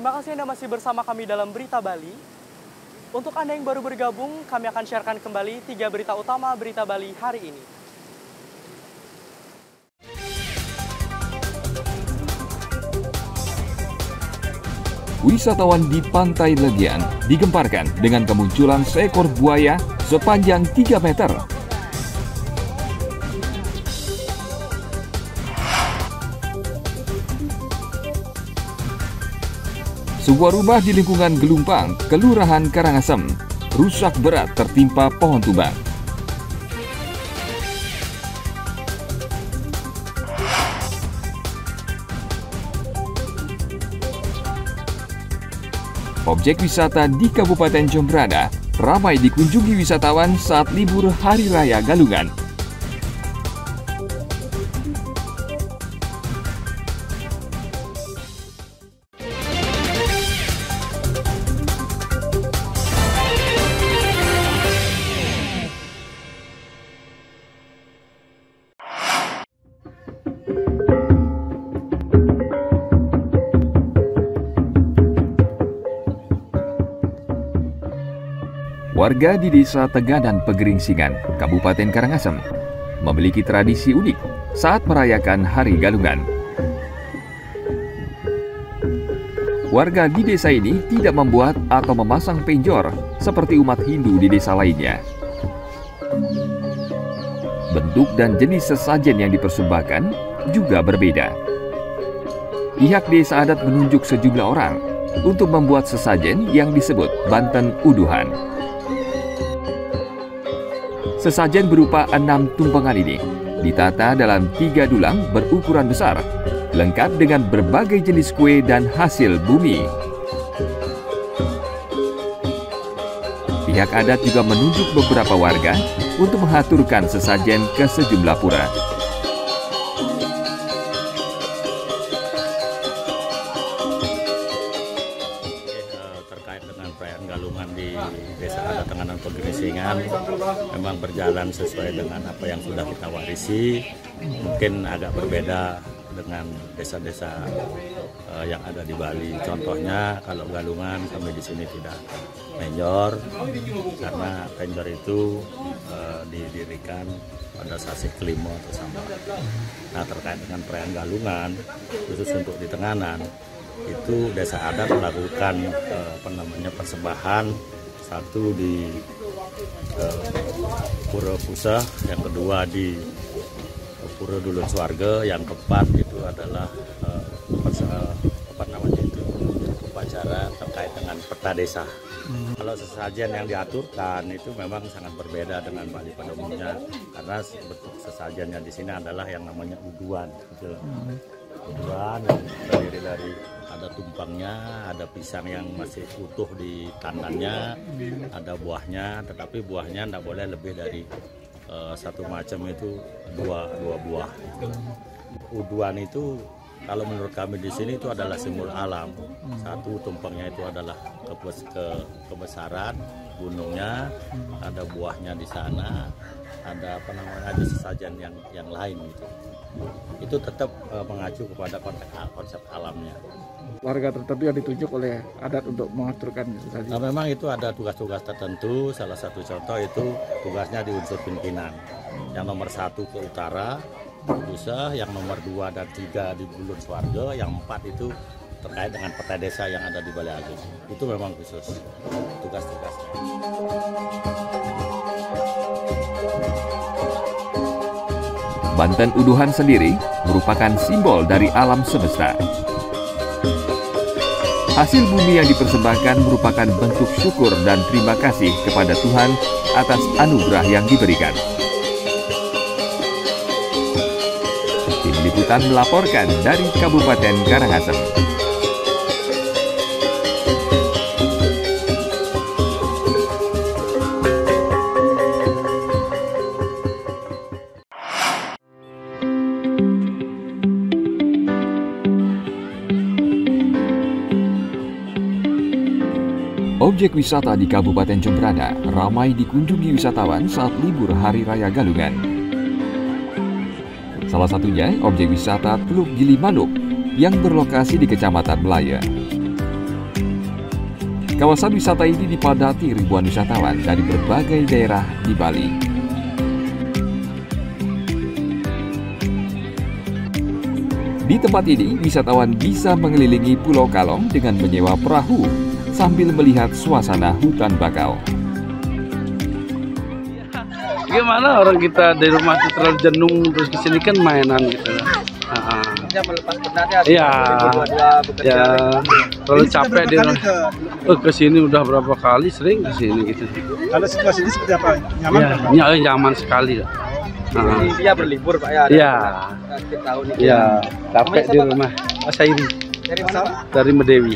Terima kasih Anda masih bersama kami dalam Berita Bali. Untuk Anda yang baru bergabung, kami akan sharekan kembali tiga berita utama Berita Bali hari ini. Wisatawan di Pantai Legian digemparkan dengan kemunculan seekor buaya sepanjang 3 meter. Sebuah rumah di lingkungan Gelumpang, Kelurahan Karangasem, rusak berat tertimpa pohon tumbang. Objek wisata di Kabupaten Jembrana ramai dikunjungi wisatawan saat libur Hari Raya Galungan. Warga di Desa Tegadan Pegeringsingan, Kabupaten Karangasem, memiliki tradisi unik saat merayakan Hari Galungan. Warga di desa ini tidak membuat atau memasang penjor seperti umat Hindu di desa lainnya. Bentuk dan jenis sesajen yang dipersembahkan juga berbeda. Pihak desa adat menunjuk sejumlah orang untuk membuat sesajen yang disebut Banten Uduhan. Sesajen berupa enam tumpengan ini ditata dalam tiga dulang berukuran besar, lengkap dengan berbagai jenis kue dan hasil bumi. Pihak adat juga menunjuk beberapa warga untuk mengaturkan sesajen ke sejumlah pura. Perayaan Galungan di Desa Adat Tenganan Pegerisingan memang berjalan sesuai dengan apa yang sudah kita warisi. Mungkin agak berbeda dengan desa-desa uh, yang ada di Bali. Contohnya kalau Galungan kami di sini tidak penjor karena penjor itu uh, didirikan pada sasi kelima atau sama. Nah terkait dengan perayaan Galungan khusus untuk di Tenganan itu desa adat melakukan eh, apa namanya persembahan satu di eh, Pura Pusa, yang kedua di Pura Dulun Swarga, yang keempat itu adalah eh, perse- apa namanya itu upacara terkait dengan peta desa. Kalau sesajen yang diaturkan itu memang sangat berbeda dengan Bali pada umumnya karena bentuk sesajennya di sini adalah yang namanya uduan. Gitu. loh. Yang terdiri dari ada tumpangnya, ada pisang yang masih utuh di tangannya, ada buahnya, tetapi buahnya tidak boleh lebih dari eh, satu macam itu dua dua buah. Uduan itu kalau menurut kami di sini itu adalah simbol alam. Satu tumpengnya itu adalah kebes- ke- kebesaran gunungnya, ada buahnya di sana, ada apa namanya ada sesajen yang yang lain gitu. Itu tetap eh, mengacu kepada konsep, konsep alamnya. warga tertentu yang ditunjuk oleh adat untuk mengaturkan. Nah, memang itu ada tugas-tugas tertentu. Salah satu contoh itu tugasnya di unsur pimpinan. Yang nomor satu ke utara, Busa, yang nomor dua dan tiga di Bulun Swarga, yang empat itu terkait dengan peta desa yang ada di Balai Agung. Itu memang khusus tugas-tugasnya. Banten Uduhan sendiri merupakan simbol dari alam semesta. Hasil bumi yang dipersembahkan merupakan bentuk syukur dan terima kasih kepada Tuhan atas anugerah yang diberikan. Tim Liputan melaporkan dari Kabupaten Karangasem. Objek wisata di Kabupaten Jembrana ramai dikunjungi wisatawan saat libur Hari Raya Galungan. Salah satunya objek wisata Teluk Gili Manuk yang berlokasi di Kecamatan Melaya. Kawasan wisata ini dipadati ribuan wisatawan dari berbagai daerah di Bali. Di tempat ini, wisatawan bisa mengelilingi Pulau Kalong dengan menyewa perahu sambil melihat suasana hutan bakau. Gimana orang kita di rumah itu terlalu jenuh terus ke sini kan mainan gitu. Ah, Iya. Ya, terlalu capek di rumah. Oh, ke sini udah berapa kali sering ke sini gitu. Kalau situasi ini seperti apa? Nyaman Ya, ny- nyaman sekali. lah. Ah, Dia berlibur Pak ya. Iya. Akhir tahun ini. Ya, capek di rumah. Saya ini Dari mana Pak? dari Medewi.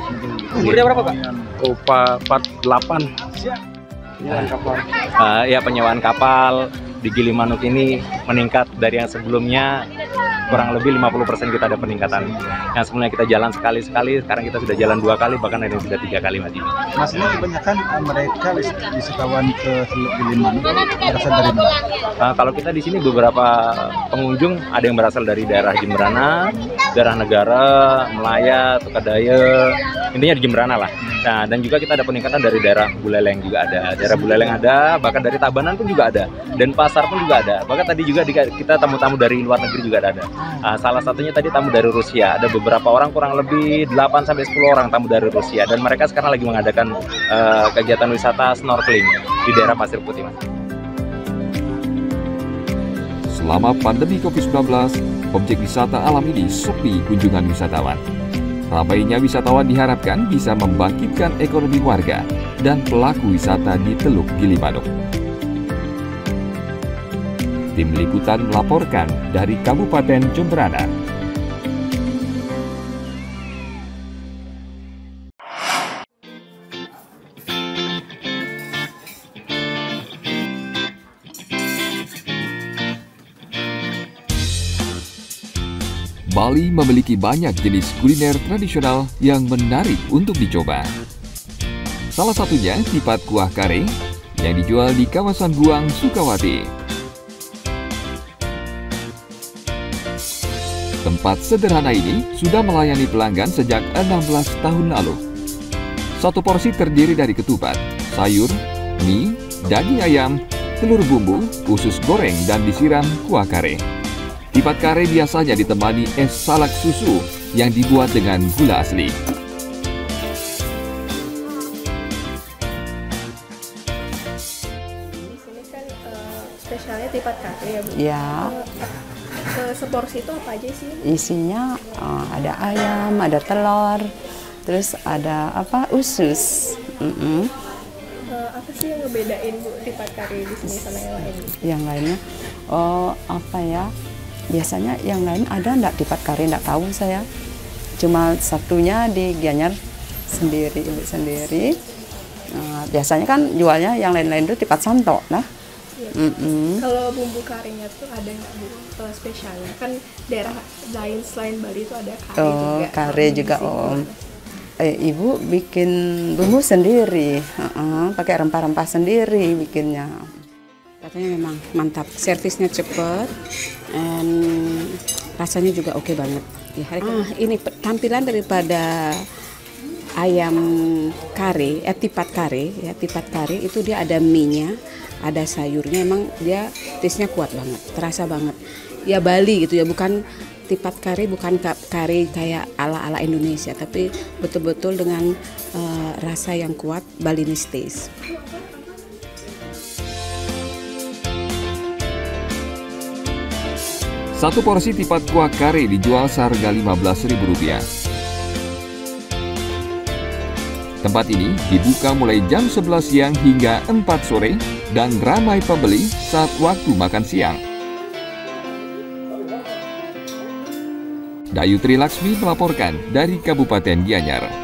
Umurnya berapa Pak? Oh, pa- 48. Eh, ya penyewaan kapal di Gilimanuk ini meningkat dari yang sebelumnya kurang lebih 50% kita ada peningkatan. Yang sebelumnya kita jalan sekali-sekali, sekarang kita sudah jalan dua kali, bahkan ada yang sudah tiga kali Mas. Maksudnya kebanyakan eh, mereka wis- wisatawan ke Teluk Gilimanuk berasal dari mana? Eh, kalau kita di sini beberapa pengunjung ada yang berasal dari daerah Jemberana, daerah Negara, Melaya, Tukadaya, intinya di Jemberana lah. Nah, dan juga kita ada peningkatan dari daerah Buleleng juga ada, daerah Buleleng ada, bahkan dari Tabanan pun juga ada, dan pasar pun juga ada. Bahkan tadi juga kita tamu-tamu dari luar negeri juga ada. Ah, salah satunya tadi tamu dari Rusia, ada beberapa orang kurang lebih 8 sampai 10 orang tamu dari Rusia, dan mereka sekarang lagi mengadakan eh, kegiatan wisata snorkeling di daerah Pasir Putih, Mas. Selama pandemi COVID-19, objek wisata alam ini sepi kunjungan wisatawan. Ramainya wisatawan diharapkan bisa membangkitkan ekonomi warga dan pelaku wisata di Teluk Gilimanuk. Tim Liputan melaporkan dari Kabupaten Jemberana. Bali memiliki banyak jenis kuliner tradisional yang menarik untuk dicoba. Salah satunya tipat kuah kare yang dijual di kawasan Guang, Sukawati. Tempat sederhana ini sudah melayani pelanggan sejak 16 tahun lalu. Satu porsi terdiri dari ketupat, sayur, mie, daging ayam, telur bumbu, usus goreng, dan disiram kuah kare. Tipat kare biasanya ditemani es salak susu yang dibuat dengan gula asli. Di sini kan eh, spesialnya tipat kare ya Bu. Ya, seporsi itu apa aja sih? isinya eh, ada ayam, ada telur, terus ada apa usus. Mm-mm. Eh, apa sih yang ngebedain Bu tipat kare di sini sama yang lain? Yang lainnya, oh apa ya? Biasanya yang lain ada ndak tipat kari ndak tahu saya. Cuma satunya di Gianyar sendiri ibu sendiri. Eh, biasanya kan jualnya yang lain-lain itu tipat santo, nah. Iya. Mm-mm. Kalau bumbu karenya tuh ada nggak Bu eh, spesialnya? Kan daerah lain selain Bali itu ada kare Oh, juga. kare juga, oh. gimana? Eh, ibu bikin bumbu sendiri, Heeh, pakai rempah-rempah sendiri bikinnya. Katanya memang mantap, servisnya cepet, dan rasanya juga oke banget. Ya, ah, ini tampilan daripada ayam kare, eh, tipat kare, ya tipat kare itu dia ada mie-nya, ada sayurnya, emang dia taste-nya kuat banget, terasa banget. Ya Bali gitu ya, bukan tipat kare, bukan ka- kare kayak ala-ala Indonesia, tapi betul-betul dengan eh, rasa yang kuat Balinese taste. Satu porsi tipat kuah kare dijual seharga Rp15.000. Tempat ini dibuka mulai jam 11 siang hingga 4 sore dan ramai pembeli saat waktu makan siang. Dayu Trilaksmi melaporkan dari Kabupaten Gianyar.